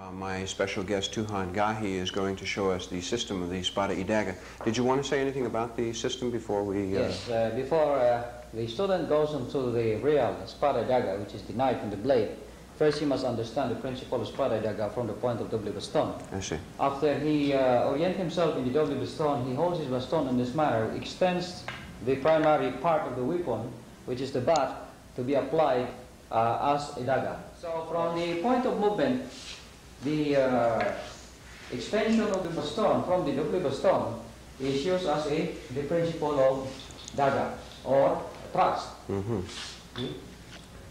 Uh, my special guest, Tuhon Gaje, is going to show us the system of the Spada Idaga. Did you want to say anything about the system before we... Uh... Yes, uh, before uh, the student goes into the real Spada Daga, which is the knife and the blade, first he must understand the principle of Spada Daga from the point of W baston. I see. After he uh, orients himself in the W baston, he holds his baston in this manner, extends the primary part of the weapon, which is the bat, to be applied uh, as a daga. So from the point of movement, the uh, extension of the baston from the W baston is used as a the principle of daga or thrust. Mm-hmm. See?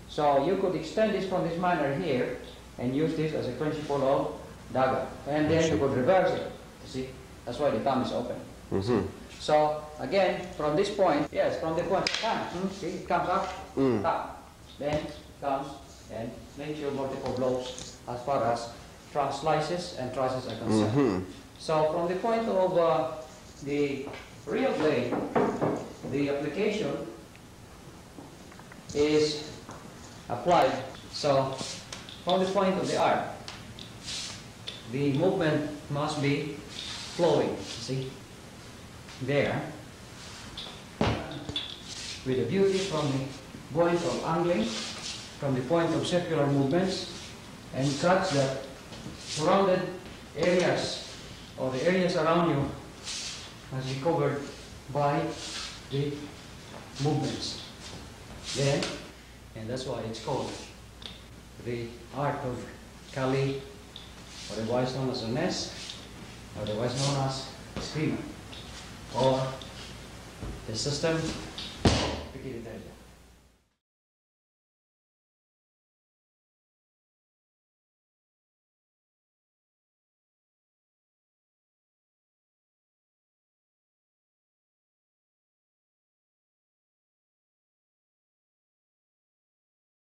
So you could extend this from this manner here and use this as a principle of daga. And then you could reverse it. You see? That's why the thumb is open. Mm-hmm. So again, from this point, yes, from the point, ah, mm, see, it comes up, Mm. up, then comes and makes your multiple blows as far as slices and trusses are concerned. Mm-hmm. So from the point of uh, the real blade, the application is applied. So from the point of the arm, the movement must be flowing, see, there, with the beauty from the point of angling, from the point of circular movements, and such that surrounded areas or the areas around you must be covered by the movements. Then, and that's why it's called the art of Kali, or otherwise known as Arnis, otherwise known as Eskrima, or the system of.